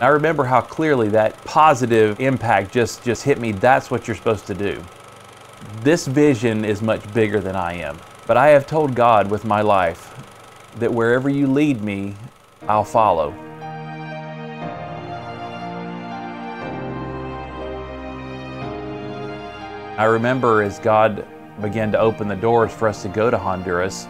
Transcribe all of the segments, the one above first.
I remember how clearly that positive impact just, just hit me. That's what you're supposed to do. This vision is much bigger than I am. But I have told God with my life that wherever you lead me, I'll follow. I remember as God began to open the doors for us to go to Honduras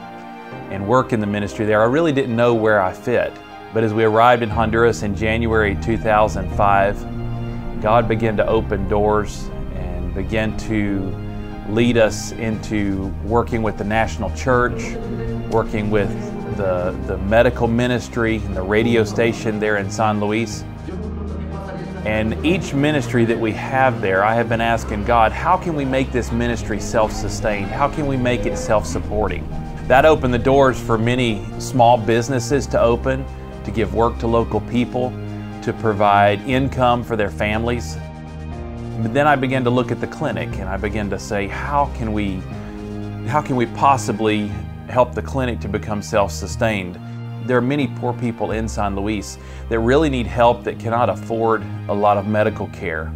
and work in the ministry there, I really didn't know where I fit. But as we arrived in Honduras in January 2005, God began to open doors and began to lead us into working with the national church, working with the, the medical ministry and the radio station there in San Luis. And each ministry that we have there, I have been asking God, how can we make this ministry self-sustained? How can we make it self-supporting? That opened the doors for many small businesses to open, to give work to local people, to provide income for their families. But then I began to look at the clinic and I began to say, how can we, how can we possibly help the clinic to become self-sustained? There are many poor people in San Luis that really need help that cannot afford a lot of medical care.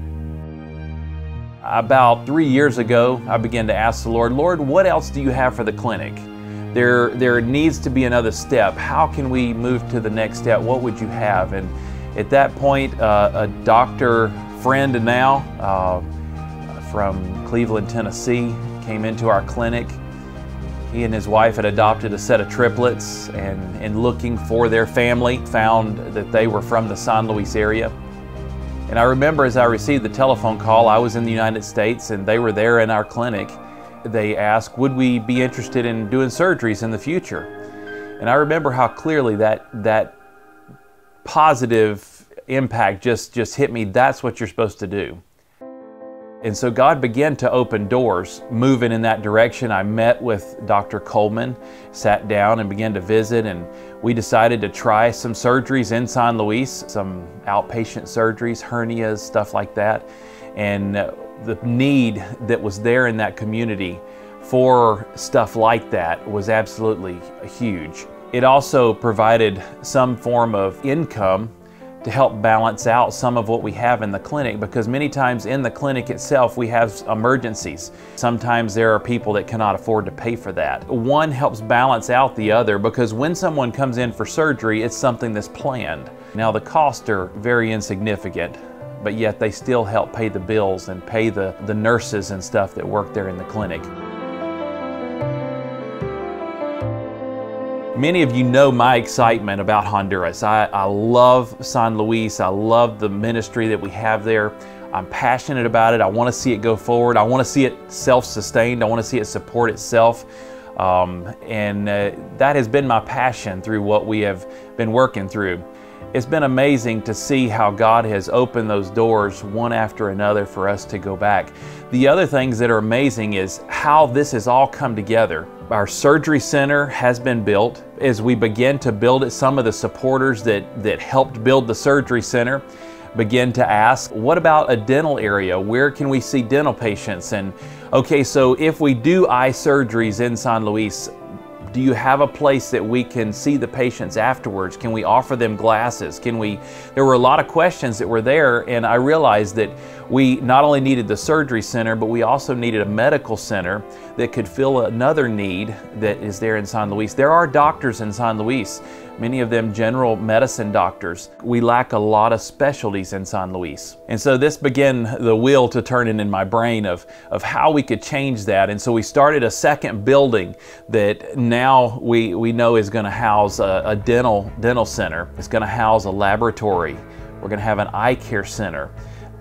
About three years ago, I began to ask the Lord, Lord, what else do you have for the clinic? There, there needs to be another step. How can we move to the next step? What would you have? And at that point, uh, a doctor friend now uh, from Cleveland, Tennessee, came into our clinic he and his wife had adopted a set of triplets and in looking for their family found that they were from the San Luis area. And I remember as I received the telephone call, I was in the United States and they were there in our clinic. They ask, would we be interested in doing surgeries in the future? And I remember how clearly that, that positive impact just, just hit me. That's what you're supposed to do. And so God began to open doors, moving in that direction. I met with Dr. Coleman, sat down and began to visit, and we decided to try some surgeries in San Luis, some outpatient surgeries, hernias, stuff like that. And the need that was there in that community for stuff like that was absolutely huge. It also provided some form of income to help balance out some of what we have in the clinic because many times in the clinic itself we have emergencies. Sometimes there are people that cannot afford to pay for that. One helps balance out the other because when someone comes in for surgery it's something that's planned. Now the costs are very insignificant but yet they still help pay the bills and pay the, the nurses and stuff that work there in the clinic. Many of you know my excitement about Honduras. I, I, love San Luis. I love the ministry that we have there. I'm passionate about it. I want to see it go forward. I want to see it self-sustained. I want to see it support itself. Um, and uh, that has been my passion through what we have been working through. It's been amazing to see how God has opened those doors one after another for us to go back. The other things that are amazing is how this has all come together. Our surgery center has been built. As we begin to build it, some of the supporters that, that helped build the surgery center begin to ask, what about a dental area? Where can we see dental patients? And okay, so if we do eye surgeries in San Luis, do you have a place that we can see the patients afterwards? Can we offer them glasses? Can we? There were a lot of questions that were there, and I realized that we not only needed the surgery center, but we also needed a medical center that could fill another need that is there in San Luis. There are doctors in San Luis many of them general medicine doctors. We lack a lot of specialties in San Luis. And so this began the wheel to turn in my brain of, of how we could change that. And so we started a second building that now we, we know is going to house a, a dental, dental center. It's going to house a laboratory. We're going to have an eye care center.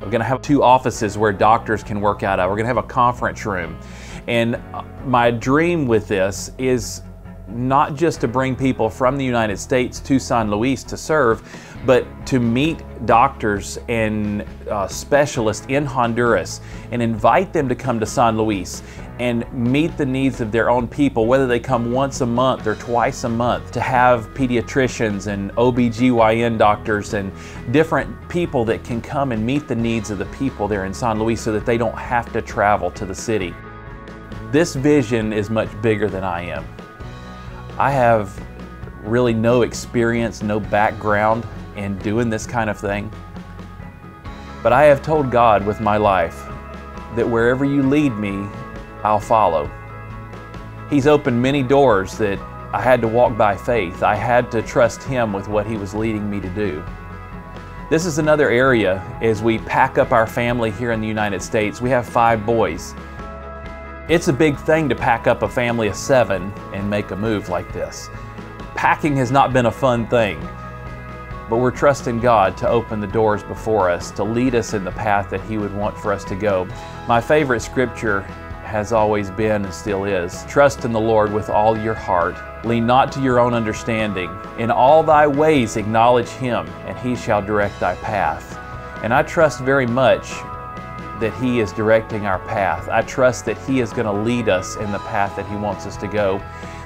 We're going to have two offices where doctors can work out of. We're going to have a conference room. And uh, my dream with this is not just to bring people from the United States to San Luis to serve, but to meet doctors and uh, specialists in Honduras and invite them to come to San Luis and meet the needs of their own people, whether they come once a month or twice a month, to have pediatricians and OBGYN doctors and different people that can come and meet the needs of the people there in San Luis so that they don't have to travel to the city. This vision is much bigger than I am. I have really no experience, no background in doing this kind of thing. But I have told God with my life that wherever you lead me, I'll follow. He's opened many doors that I had to walk by faith. I had to trust Him with what He was leading me to do. This is another area as we pack up our family here in the United States. We have five boys. It's a big thing to pack up a family of seven and make a move like this. Packing has not been a fun thing, but we're trusting God to open the doors before us, to lead us in the path that He would want for us to go. My favorite scripture has always been and still is. Trust in the Lord with all your heart. Lean not to your own understanding. In all thy ways acknowledge him, and he shall direct thy path. And I trust very much that he is directing our path. I trust that he is going to lead us in the path that he wants us to go.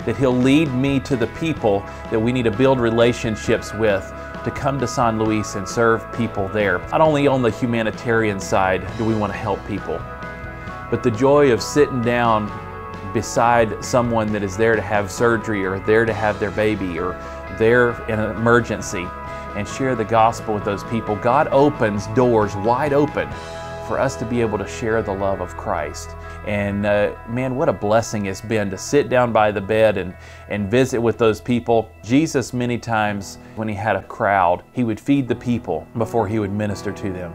That he'll lead me to the people that we need to build relationships with to come to San Luis and serve people there. Not only on the humanitarian side do we want to help people, but the joy of sitting down beside someone that is there to have surgery or there to have their baby or there in an emergency and share the gospel with those people, God opens doors wide open for us to be able to share the love of Christ. And uh, man, what a blessing it's been to sit down by the bed and, and visit with those people. Jesus, many times when he had a crowd, he would feed the people before he would minister to them.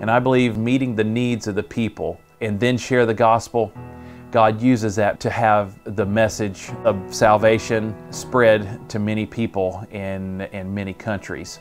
And I believe meeting the needs of the people and then share the gospel, God uses that to have the message of salvation spread to many people in, in many countries.